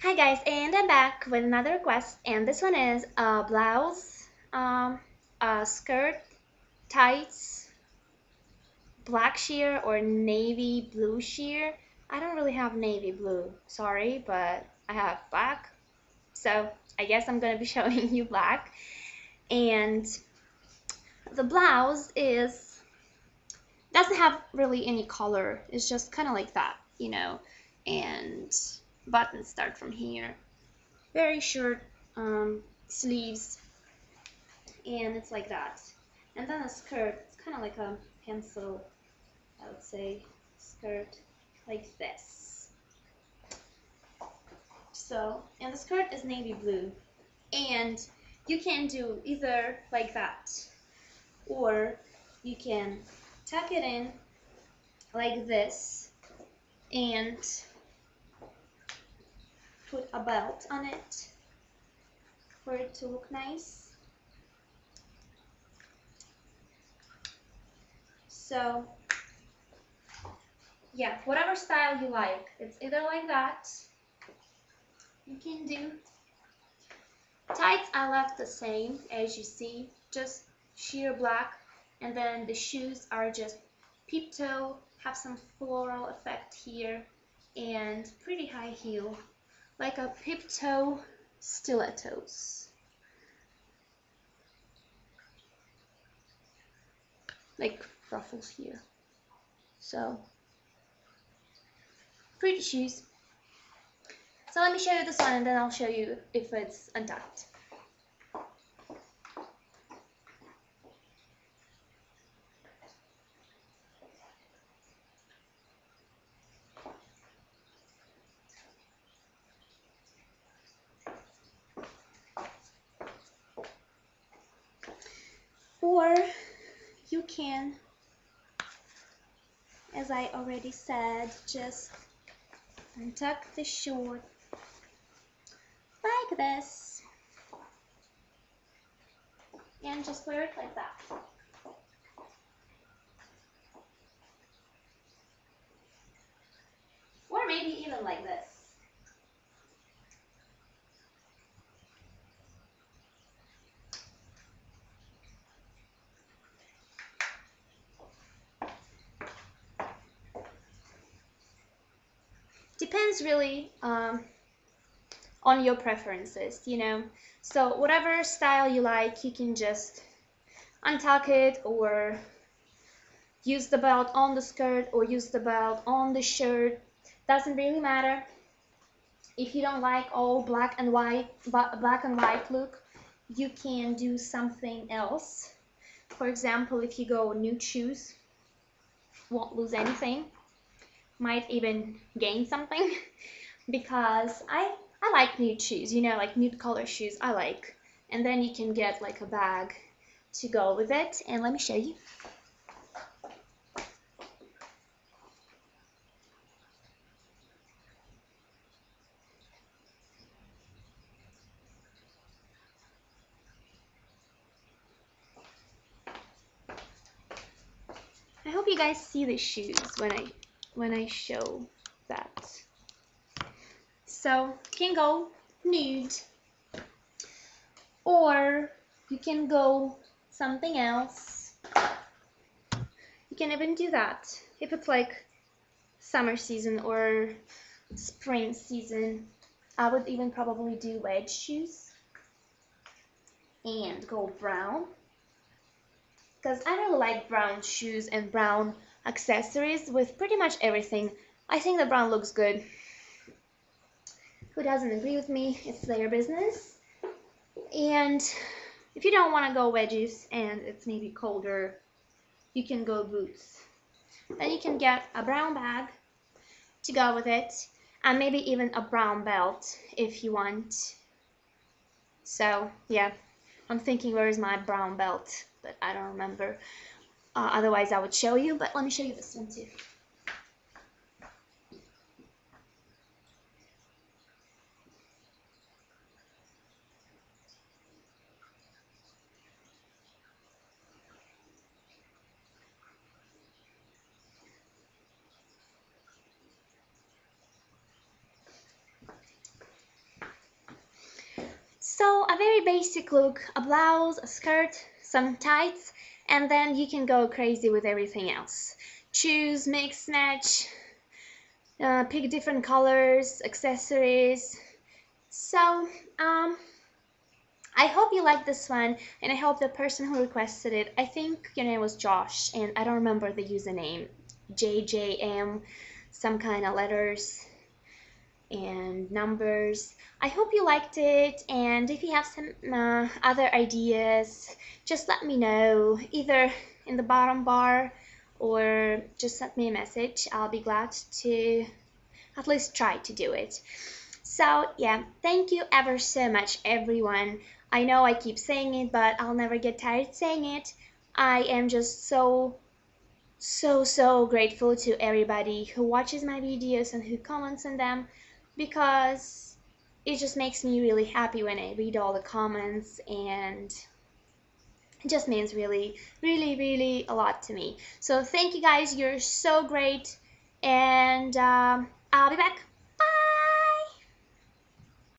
Hi guys, and I'm back with another request, and this one is a blouse, um, a skirt, tights, black sheer or navy blue sheer. I don't really have navy blue, sorry, but I have black, so I guess I'm gonna be showing you black. And the blouse is doesn't have really any color. It's just kind of like that, you know, and buttons start from here. Very short um, sleeves. And it's like that. And then a skirt. It's kind of like a pencil I would say skirt like this. So and the skirt is navy blue. And you can do either like that or you can tuck it in like this. And put a belt on it for it to look nice. So yeah, whatever style you like. It's either like that, you can do. Tights I left the same as you see, just sheer black. And then the shoes are just peep toe, have some floral effect here, and pretty high heel like a peep toe stilettos. Like ruffles here. So, pretty shoes. So let me show you this one and then I'll show you if it's untucked. Or you can as I already said just untuck the short like this. And just wear it like that. Or maybe even like this depends really um, on your preferences, you know. So whatever style you like, you can just untuck it or use the belt on the skirt or use the belt on the shirt. Doesn't really matter. If you don't like all black and white, black and white look, you can do something else. For example, if you go nude shoes, won't lose anything might even gain something because I I like nude shoes, you know, like nude color shoes I like. And then you can get like a bag to go with it. And let me show you. I hope you guys see the shoes when I when I show that. So you can go nude or you can go something else. You can even do that if it's like summer season or spring season. I would even probably do wedge shoes and go brown because I really like brown shoes and brown accessories with pretty much everything. I think the brown looks good. Who doesn't agree with me, it's their business. And if you don't want to go wedges and it's maybe colder, you can go boots. Then you can get a brown bag to go with it and maybe even a brown belt if you want. So yeah, I'm thinking where is my brown belt, but I don't remember. Uh, otherwise, I would show you, but let me show you this one too. So a very basic look, a blouse, a skirt, some tights, and then you can go crazy with everything else. Choose, mix, match, uh, pick different colors, accessories. So, um, I hope you like this one, and I hope the person who requested it, I think your name was Josh, and I don't remember the username, JJM, some kind of letters and numbers. I hope you liked it, and if you have some uh, other ideas, just let me know, either in the bottom bar or just send me a message. I'll be glad to at least try to do it. So, yeah, thank you ever so much, everyone. I know I keep saying it, but I'll never get tired saying it. I am just so, so, so grateful to everybody who watches my videos and who comments on them because it just makes me really happy when I read all the comments and it just means really, really, really a lot to me. So thank you guys. You're so great. And um, I'll be back.